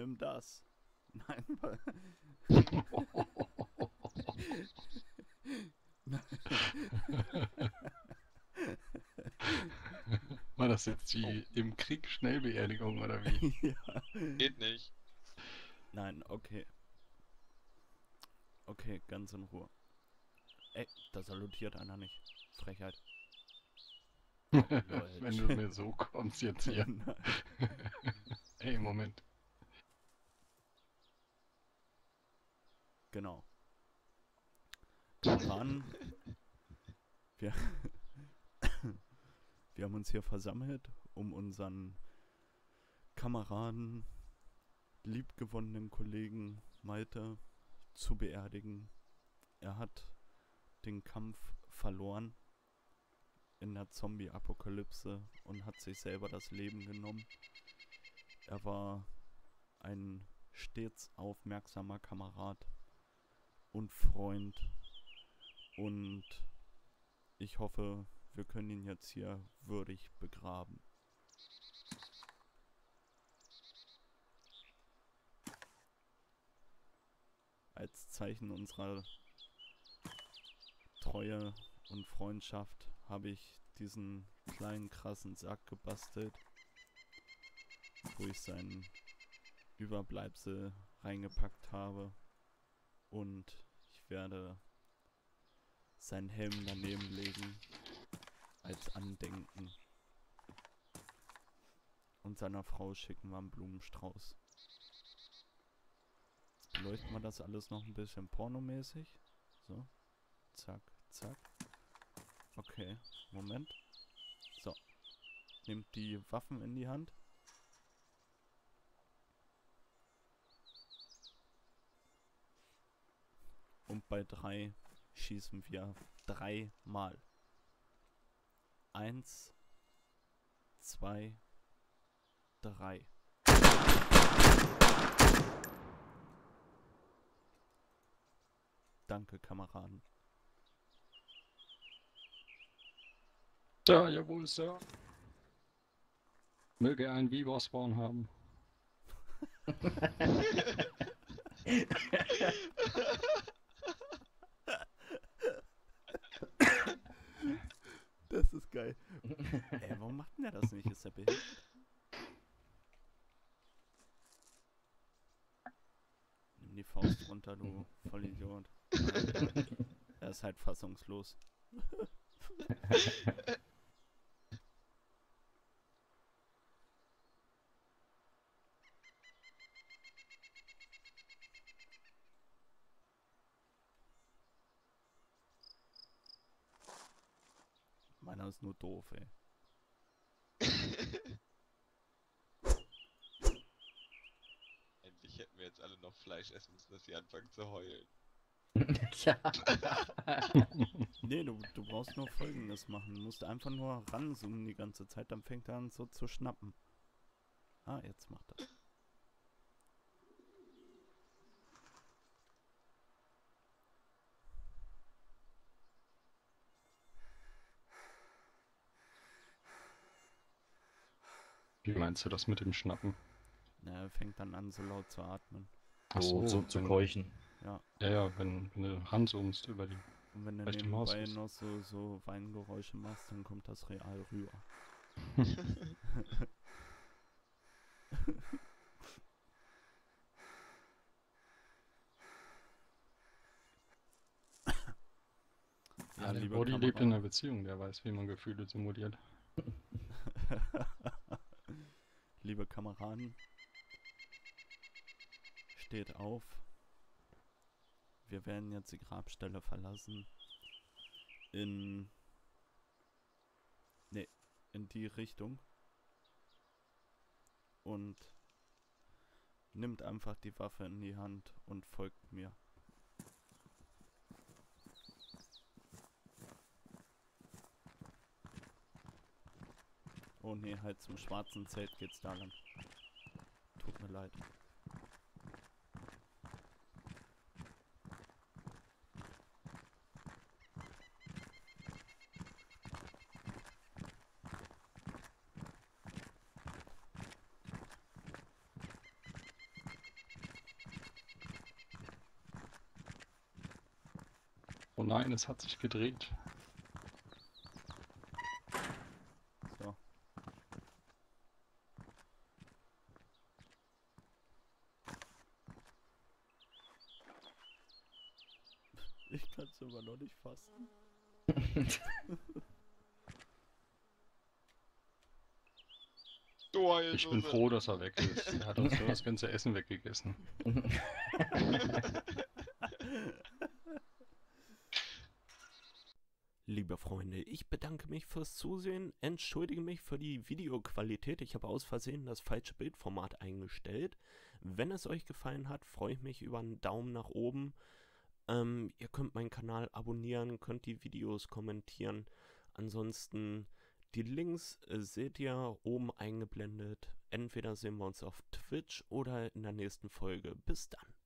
nimm das. Nein, War das jetzt die im Krieg Schnellbeerdigung oder wie? ja. Geht nicht. Nein, okay. Okay, ganz in Ruhe. Ey, da salutiert einer nicht. Frechheit. Wenn du mir so kommst jetzt hier. Ey, Moment. Genau. Kameraden, wir, wir haben uns hier versammelt, um unseren Kameraden, liebgewonnenen Kollegen Malte zu beerdigen. Er hat den Kampf verloren in der Zombie-Apokalypse und hat sich selber das Leben genommen. Er war ein stets aufmerksamer Kamerad und Freund und ich hoffe, wir können ihn jetzt hier würdig begraben. Als Zeichen unserer Treue und Freundschaft habe ich diesen kleinen krassen Sack gebastelt, wo ich sein Überbleibsel reingepackt habe und ich werde seinen Helm daneben legen als Andenken. Und seiner Frau schicken wir einen Blumenstrauß. Beleuchten wir das alles noch ein bisschen pornomäßig. So. Zack, zack. Okay, Moment. So. Nehmt die Waffen in die Hand. Und bei drei schießen wir dreimal. Eins, zwei, drei. Danke, Kameraden. Ja, jawohl, Sir. Möge ein Viva-Spawn haben. Das ist geil. Ey, warum macht denn der das nicht? Ist der behindert? Nimm die Faust runter, du Vollidiot. Er ist halt fassungslos. Meiner ist nur doof, ey. Endlich hätten wir jetzt alle noch Fleisch essen müssen, dass sie anfangen zu heulen. ja. Nee, du, du brauchst nur folgendes machen. Du musst einfach nur ranzoomen die ganze Zeit, dann fängt er an so zu schnappen. Ah, jetzt macht er. Wie meinst du das mit dem Schnappen? Na, er fängt dann an, so laut zu atmen. Ach So, so zu keuchen. Ja. Ja, ja, wenn, wenn du ranzoomst über die. Und wenn du nebenbei noch so, so Weingeräusche machst, dann kommt das real rüber. Ja, der liebe Brody lebt in einer Beziehung, der weiß, wie man Gefühle simuliert. Liebe Kameraden, steht auf. Wir werden jetzt die Grabstelle verlassen. In. Ne, in die Richtung. Und nimmt einfach die Waffe in die Hand und folgt mir. Oh ne, halt zum schwarzen Zelt geht's da lang. Tut mir leid. Oh nein, es hat sich gedreht. Ich kann es immer noch nicht fassen. Ich bin froh, dass er weg ist. Er hat uns nur das ganze Essen weggegessen. Liebe Freunde, ich bedanke mich fürs Zusehen, entschuldige mich für die Videoqualität. Ich habe aus Versehen das falsche Bildformat eingestellt. Wenn es euch gefallen hat, freue ich mich über einen Daumen nach oben. Ähm, ihr könnt meinen Kanal abonnieren, könnt die Videos kommentieren. Ansonsten die Links äh, seht ihr oben eingeblendet. Entweder sehen wir uns auf Twitch oder in der nächsten Folge. Bis dann.